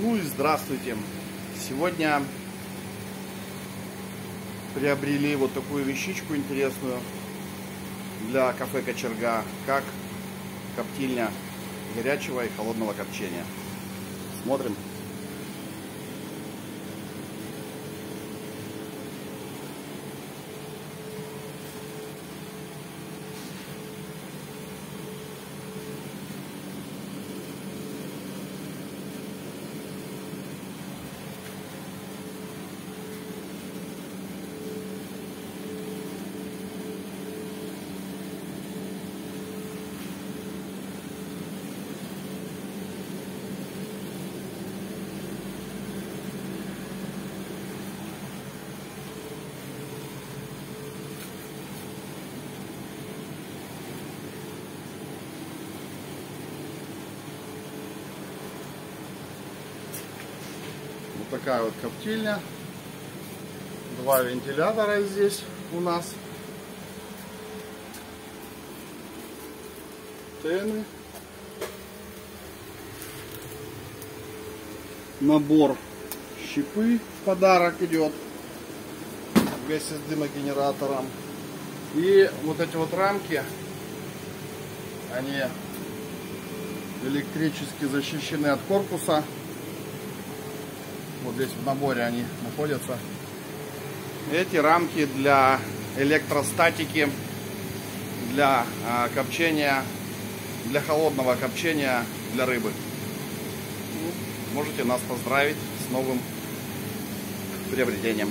Ну и здравствуйте! Сегодня приобрели вот такую вещичку интересную для кафе Кочерга, как коптильня горячего и холодного копчения. Смотрим. Такая вот коптильня. Два вентилятора здесь у нас. Тены. Набор щипы в подарок идет вместе с дымогенератором. И вот эти вот рамки, они электрически защищены от корпуса. Вот здесь в наборе они находятся. Эти рамки для электростатики, для а, копчения, для холодного копчения для рыбы. Можете нас поздравить с новым приобретением.